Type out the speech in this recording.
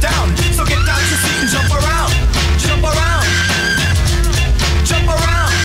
down.